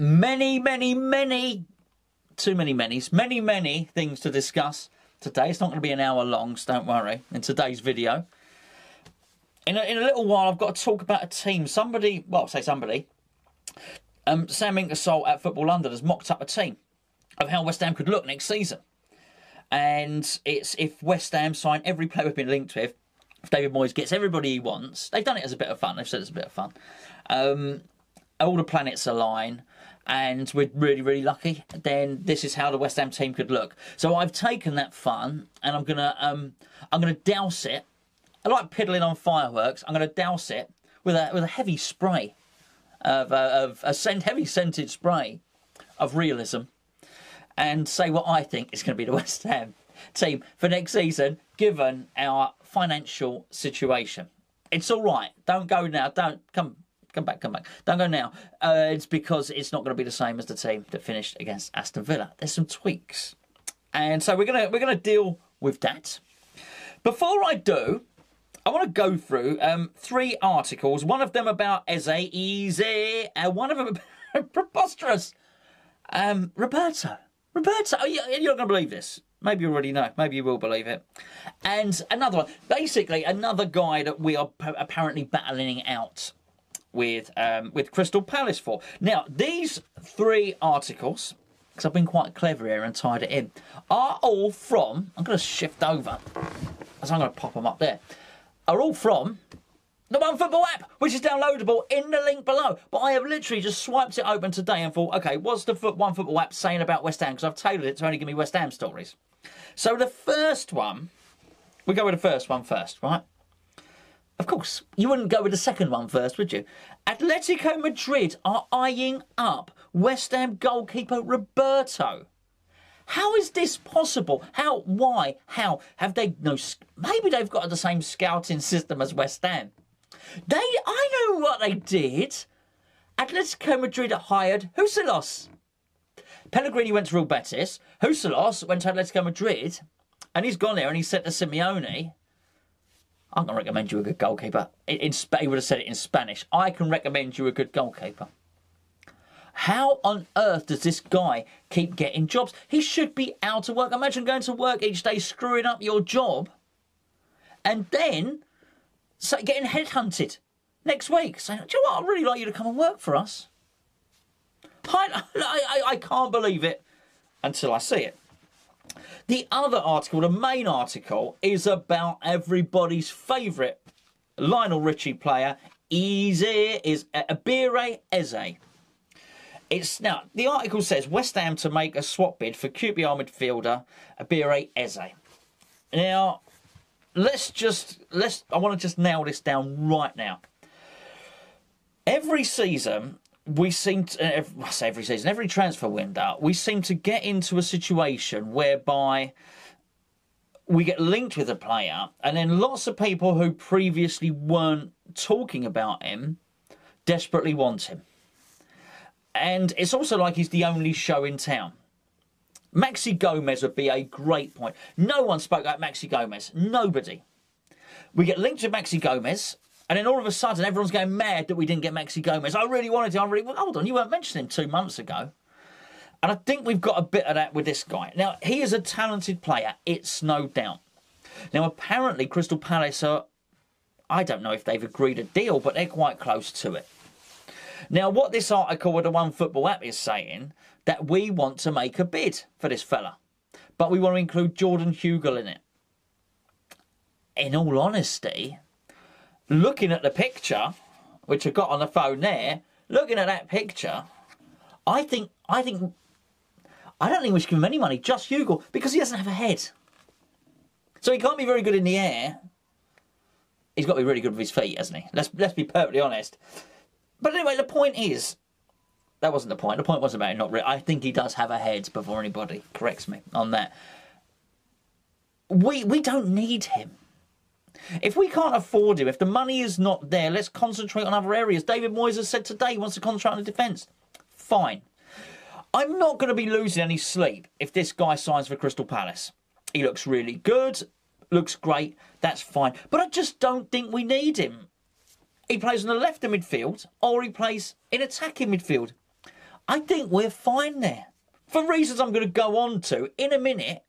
many, many, many, too many many's, many, many things to discuss today. It's not going to be an hour long, so don't worry, in today's video. In a, in a little while, I've got to talk about a team. Somebody, well, say somebody, um, Sam Inkersole at Football London has mocked up a team of how West Ham could look next season. And it's if West Ham sign every player we've been linked with, if David Moyes gets everybody he wants, they've done it as a bit of fun. They've said it's a bit of fun. Um, all the planets align and we're really, really lucky, then this is how the West Ham team could look. So I've taken that fun and I'm gonna um, I'm gonna douse it. I like piddling on fireworks. I'm gonna douse it with a with a heavy spray of uh, of a scent, heavy scented spray of realism, and say what I think is going to be the West Ham team for next season, given our financial situation. It's all right. Don't go now. Don't come come back, come back. Don't go now. Uh, it's because it's not going to be the same as the team that finished against Aston Villa. There's some tweaks, and so we're gonna we're gonna deal with that. Before I do, I want to go through um, three articles. One of them about Eze, and one of them about preposterous. Um, Roberto, Roberto, oh, you're not going to believe this. Maybe you already know. Maybe you will believe it. And another one. Basically, another guy that we are apparently battling out with um, with Crystal Palace for. Now, these three articles, because I've been quite clever here and tied it in, are all from. I'm going to shift over, as I'm going to pop them up there. Are all from the One Football app, which is downloadable in the link below. But I have literally just swiped it open today and thought, okay, what's the One Football app saying about West Ham? Because I've tailored it to only give me West Ham stories. So the first one, we go with the first one first, right? Of course, you wouldn't go with the second one first, would you? Atletico Madrid are eyeing up West Ham goalkeeper Roberto. How is this possible? How? Why? How? Have they no? Maybe they've got the same scouting system as West Ham. They, I know what they did. Atletico Madrid hired Husillos. Pellegrini went to Real Betis. Husillos went to Atletico Madrid, and he's gone there and he said to Simeone, I can recommend you a good goalkeeper. In, he would have said it in Spanish. I can recommend you a good goalkeeper. How on earth does this guy keep getting jobs? He should be out of work. Imagine going to work each day, screwing up your job, and then getting headhunted next week, saying, "Do you know what? I'd really like you to come and work for us." I, I, I can't believe it until I see it. The other article, the main article, is about everybody's favourite Lionel Richie player, Eze, is uh, Eberechi Eze. It's now the article says West Ham to make a swap bid for QPR midfielder Eberechi Eze. Now, let's just let's. I want to just nail this down right now. Every season, we seem to, uh, I say every season, every transfer window, we seem to get into a situation whereby we get linked with a player, and then lots of people who previously weren't talking about him desperately want him. And it's also like he's the only show in town. Maxi Gomez would be a great point. No one spoke about Maxi Gomez. Nobody. We get linked to Maxi Gomez, and then all of a sudden, everyone's going mad that we didn't get Maxi Gomez. I really wanted to. I really. Well, hold on, you weren't mentioning him two months ago. And I think we've got a bit of that with this guy. Now, he is a talented player, it's no doubt. Now, apparently, Crystal Palace are. I don't know if they've agreed a deal, but they're quite close to it. Now, what this article with the One Football app is saying that we want to make a bid for this fella, but we want to include Jordan Hugill in it. In all honesty, looking at the picture, which I got on the phone there, looking at that picture, I think I think I don't think we should give him any money, just Hugo, because he doesn't have a head. So he can't be very good in the air. He's got to be really good with his feet, hasn't he? Let's let's be perfectly honest. But anyway, the point is, that wasn't the point. The point wasn't about him not. Re- I think he does have a head before anybody corrects me on that. We we don't need him. If we can't afford him, if the money is not there, let's concentrate on other areas. David Moyes has said today he wants to concentrate on the defence. Fine. I'm not going to be losing any sleep if this guy signs for Crystal Palace. He looks really good, looks great, that's fine. But I just don't think we need him. He plays on the left of midfield or he plays in attacking midfield. I think we're fine there. For reasons I'm going to go on to in a minute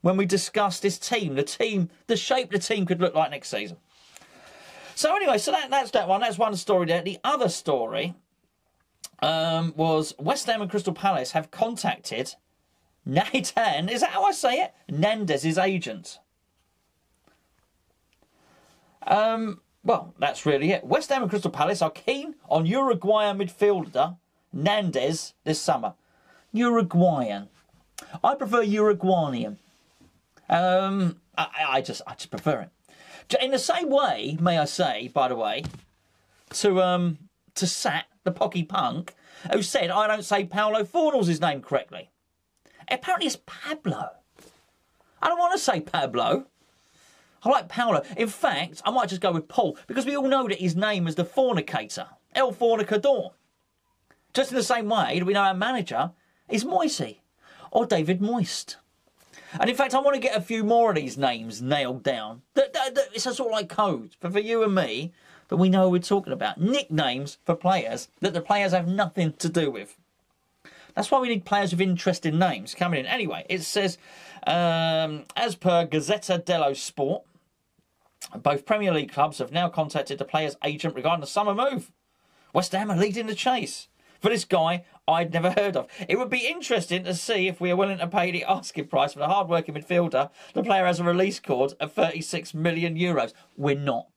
when we discussed this team, the team, the shape the team could look like next season. So anyway, so that, that's that one. That's one story there. The other story um, was West Ham and Crystal Palace have contacted Nathan, is that how I say it? Nandez's agent. Um, well, that's really it. West Ham and Crystal Palace are keen on Uruguayan midfielder Nandez this summer. Uruguayan. I prefer Uruguayan. Um, I, I just, I just prefer it. In the same way, may I say, by the way, to um, to Sat the Pocky Punk, who said I don't say Paulo Fornals' name correctly. Apparently, it's Pablo. I don't want to say Pablo. I like Paolo. In fact, I might just go with Paul because we all know that his name is the fornicator, El Fornicador. Just in the same way that we know our manager is Moisey or David Moist. And in fact, I want to get a few more of these names nailed down. It's a sort of like code for, for you and me that we know we're talking about. Nicknames for players that the players have nothing to do with. That's why we need players with interesting names coming in. Anyway, it says, um, as per Gazzetta dello Sport, both Premier League clubs have now contacted the player's agent regarding the summer move. West Ham are leading the chase. For this guy, I'd never heard of. It would be interesting to see if we are willing to pay the asking price for the hard-working midfielder. The player has a release clause of 36 million euros. We're not.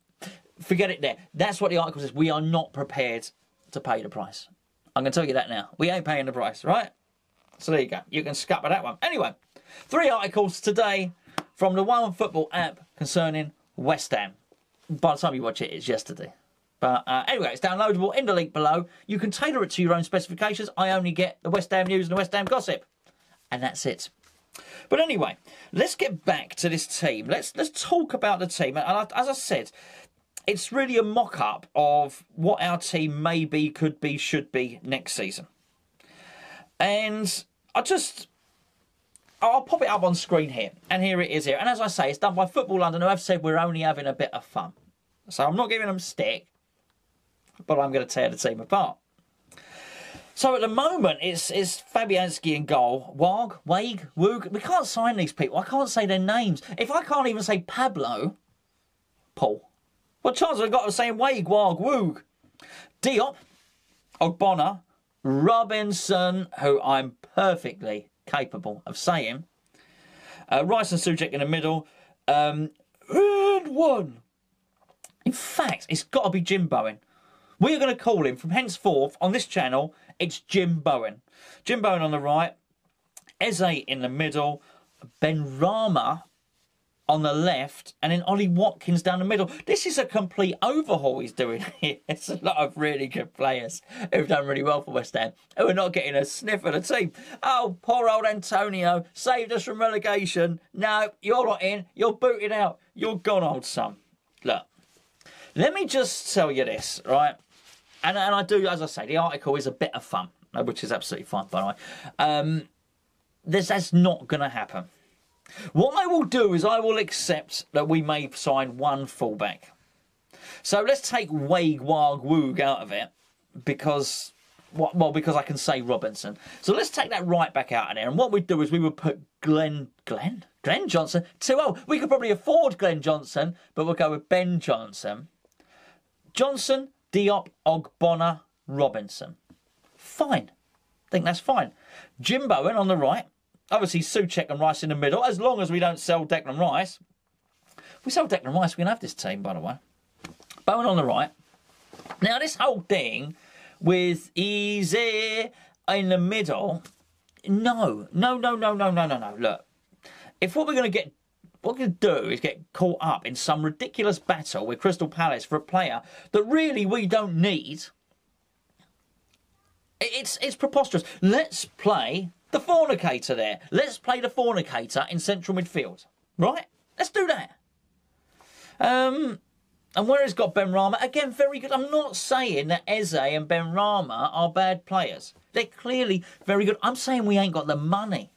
Forget it there. That's what the article says. We are not prepared to pay the price. I'm going to tell you that now. We ain't paying the price, right? So there you go. You can scupper that one. Anyway, three articles today from the One Football app concerning West Ham. By the time you watch it, it's yesterday. But uh, anyway, it's downloadable in the link below. You can tailor it to your own specifications. I only get the West Ham news and the West Ham gossip. And that's it. But anyway, let's get back to this team. Let's let's talk about the team. And as I said, it's really a mock-up of what our team maybe could be, should be next season. And I just I'll pop it up on screen here. And here it is here. And as I say, it's done by Football London, who have said we're only having a bit of fun. So I'm not giving them stick, but I'm going to tear the team apart. So at the moment, it's it's Fabianski in goal. Wag, Wag, Woog. We can't sign these people. I can't say their names. If I can't even say Pablo, Paul, what chance have I got of saying Wag, Wag, Woog? Diop, Ogbonna, Robinson, who I'm perfectly capable of saying. Uh, Rice and Soucek in the middle. Um, and one. In fact, it's got to be Jim Bowen. We're going to call him from henceforth on this channel. It's Jim Bowen. Jim Bowen on the right, Eze in the middle, Benrahma on the left, and then Ollie Watkins down the middle. This is a complete overhaul he's doing here. It's a lot of really good players who've done really well for West Ham, who are not getting a sniff of the team. Oh, poor old Antonio saved us from relegation. No, you're not in. You're booted out. You're gone, old son. Look, let me just tell you this, right? And, and I do, as I say, the article is a bit of fun, which is absolutely fine, by the way. Um, this, that's not going to happen. What I will do is I will accept that we may sign one fullback. So let's take Wag Wag Woog out of it because what well, because I can say Robinson. So let's take that right back out of there. And what we'd do is we would put Glenn, Glenn, Glenn Johnson. Too old. We could probably afford Glenn Johnson, but we'll go with Ben Johnson. Johnson, Diop, Ogbonna, Robinson. Fine. I think that's fine. Jim Bowen on the right. Obviously, Soucek and Rice in the middle. As long as we don't sell Declan Rice. If we sell Declan Rice, we can have this team, by the way. Bowen on the right. Now, this whole thing with Eze in the middle. No, no, no, no, no, no, no, no. Look, if what we're going to get what to do is get caught up in some ridiculous battle with Crystal Palace for a player that really we don't need. It's it's preposterous. Let's play the fornicator there. Let's play the fornicator in central midfield. Right? Let's do that. Um, and where he's got Benrahma? again, very good. I'm not saying that Eze and Benrahma are bad players. They're clearly very good. I'm saying we ain't got the money.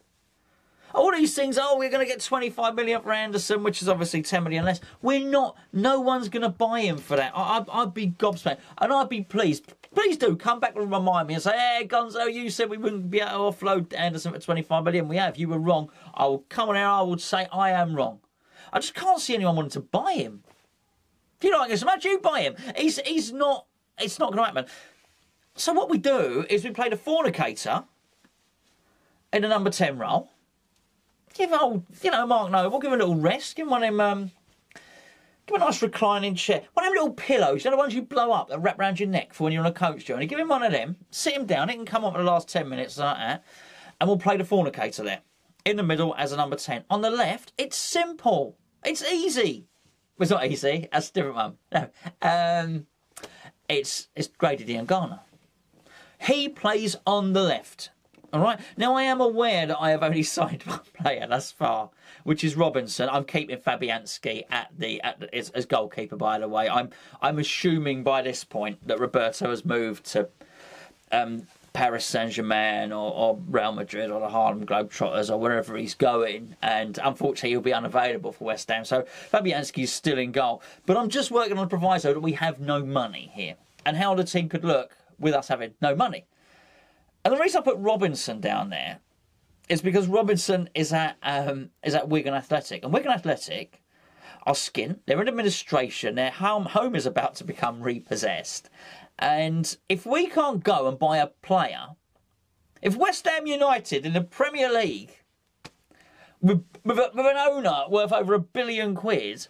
All these things, oh, we're going to get 25 million for Anderson, which is obviously 10 million less. We're not. No one's going to buy him for that. I, would I'd be gobsmacked. And I'd be pleased. Please do come back and remind me and say, hey, Gonzo, you said we wouldn't be able to offload Anderson for 25 million. We have. You were wrong. I will come on here. I would say I am wrong. I just can't see anyone wanting to buy him. Do you like I Imagine you buy him. He's, he's not, it's not going to happen. So what we do is we play the fornicator in the number 10 role. Give old, you know, Mark Noble, give him a little rest. Give him one of them, um, give him a nice reclining chair. One of them little pillows, you know, the ones you blow up that wrap around your neck for when you're on a coach journey. Give him one of them, sit him down, it can come up for the last 10 minutes like that, and we'll play the fornicator there. In the middle as a number 10. On the left, it's simple. It's easy. It's not easy, that's a different one. No. Um, it's, it's Grady Diangana. He plays on the left. All right. Now I am aware that I have only signed one player thus far, which is Robinson. I'm keeping Fabianski at the, at the, as, as, goalkeeper. By the way, I'm I'm assuming by this point that Roberto has moved to um, Paris Saint Germain or, or, Real Madrid or the Harlem Globetrotters or wherever he's going, and unfortunately he'll be unavailable for West Ham. So Fabianski is still in goal, but I'm just working on a proviso that we have no money here, and how the team could look with us having no money. And the reason I put Robinson down there is because Robinson is at um, is at Wigan Athletic, and Wigan Athletic are skin. They're in administration. Their home home is about to become repossessed, and if we can't go and buy a player, if West Ham United in the Premier League with, with, a, with an owner worth over a billion quid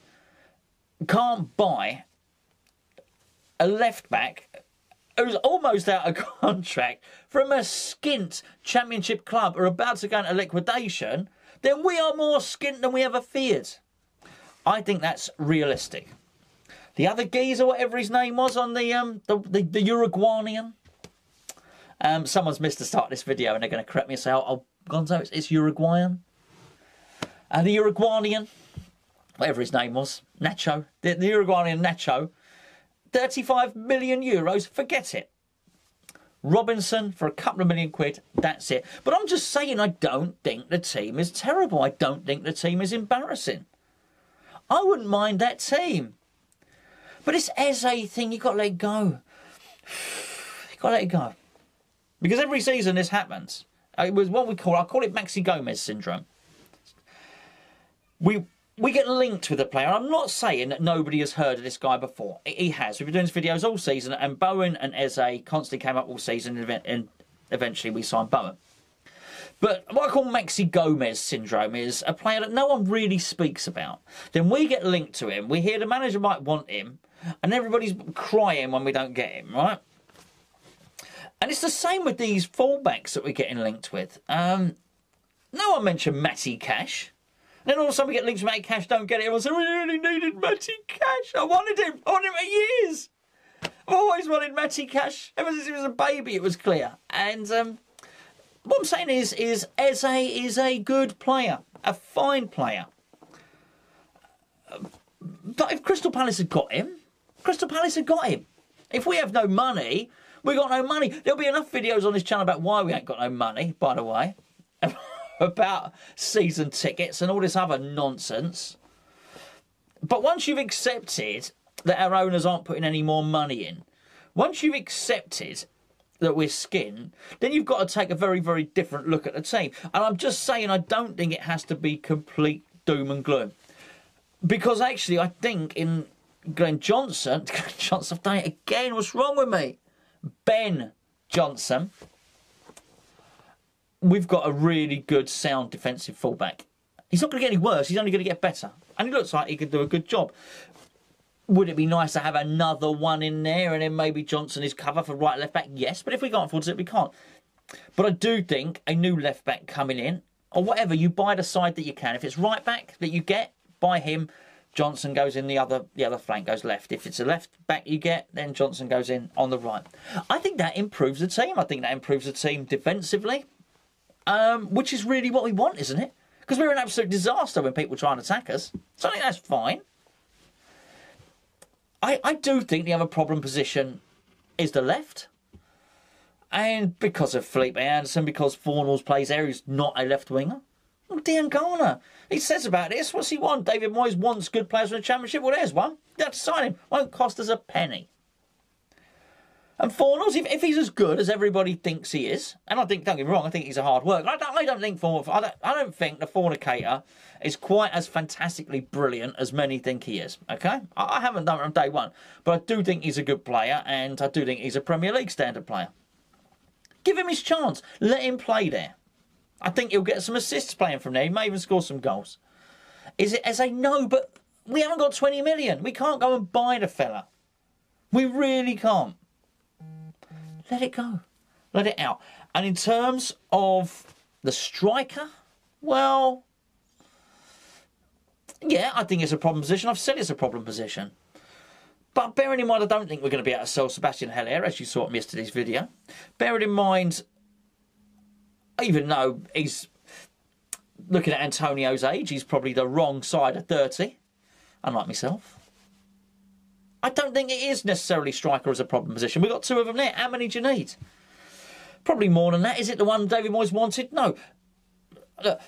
can't buy a left back who's almost out of contract from a skint championship club are about to go into liquidation, then we are more skint than we ever feared. I think that's realistic. The other geezer, whatever his name was on the um the, the, the Uruguayan. Um, someone's missed the start of this video and they're going to correct me and say, oh, oh Gonzo, it's, it's Uruguayan. And uh, the Uruguayan, whatever his name was, Nacho, the, the Uruguayan Nacho, 35 million euros, forget it. Robinson for a couple of million quid, that's it. But I'm just saying, I don't think the team is terrible. I don't think the team is embarrassing. I wouldn't mind that team. But this Eze thing, you've got to let go. You've got to let it go. Because every season this happens. Uh, it was what we call, I call it Maxi Gomez syndrome. We we get linked with a player. I'm not saying that nobody has heard of this guy before. He has. We've been doing these videos all season, and Bowen and Eze constantly came up all season, and eventually we signed Bowen. But what I call Maxi Gomez syndrome is a player that no one really speaks about. Then we get linked to him. We hear the manager might want him, and everybody's crying when we don't get him, right? And it's the same with these fullbacks that we're getting linked with. Um, no one mentioned Matty Cash. Then all of a sudden we get links from Matty Cash, don't get it. Everyone said, we really needed Matty Cash. I wanted him. I wanted him for years. I've always wanted Matty Cash. Ever since he was a baby, it was clear. And um, what I'm saying is, is Eze is a good player, a fine player. But if Crystal Palace had got him, Crystal Palace had got him. If we have no money, we got no money. There'll be enough videos on this channel about why we ain't got no money, by the way. about season tickets and all this other nonsense. But once you've accepted that our owners aren't putting any more money in, once you've accepted that we're skin, then you've got to take a very, very different look at the team. And I'm just saying, I don't think it has to be complete doom and gloom. Because actually, I think in Glenn Johnson, Johnson, done it again. What's wrong with me? Ben Johnson we've got a really good, sound defensive fullback. He's not going to get any worse. He's only going to get better, and he looks like he could do a good job. Would it be nice to have another one in there, and then maybe Johnson is cover for right left back? Yes, but if we can't afford it, we can't. But I do think a new left back coming in, or whatever, you buy the side that you can. If it's right back that you get, buy him. Johnson goes in the other the other flank goes left. If it's a left back you get, then Johnson goes in on the right. I think that improves the team. I think that improves the team defensively um, which is really what we want, isn't it? Because we're an absolute disaster when people try and attack us. So I think that's fine. I, I do think the other problem position is the left. And because of Felipe Anderson, because Fornals plays there, he's not a left winger. Well, Dan Diangana. He says about this. What's he want? David Moyes wants good players from the Championship. Well, there's one. To sign him. Won't cost us a penny. And Fornals, if, if he's as good as everybody thinks he is, and I think, don't get me wrong, I think he's a hard worker. I don't, I don't think Forn, I don't, I don't think the fornicator is quite as fantastically brilliant as many think he is. Okay, I, I haven't done it on day one, but I do think he's a good player, and I do think he's a Premier League standard player. Give him his chance. Let him play there. I think he'll get some assists playing from there. He may even score some goals. Is it as a no? But we haven't got 20 million. We can't go and buy the fella. We really can't. Let it go. Let it out. And in terms of the striker, well, yeah, I think it's a problem position. I've said it's a problem position. But bearing in mind, I don't think we're going to be able to sell Sebastian Haller, as you saw in yesterday's video. Bearing in mind, even though he's looking at Antonio's age, he's probably the wrong side of 30, unlike myself. I don't think it is necessarily striker as a problem position. We've got two of them there. How many do you need? Probably more than that. Is it the one David Moyes wanted? No. Look,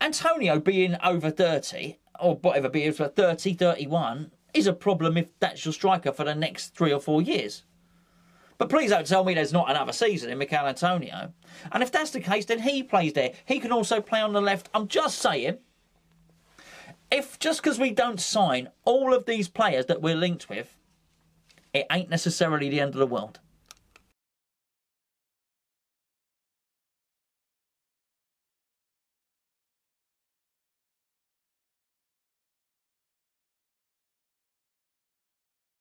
Antonio being over 30, or whatever, being for 30, 31, is a problem if that's your striker for the next three or four years. But please don't tell me there's not another season in Michail Antonio. And if that's the case, then he plays there. He can also play on the left. I'm just saying, if just because we don't sign all of these players that we're linked with, it ain't necessarily the end of the world.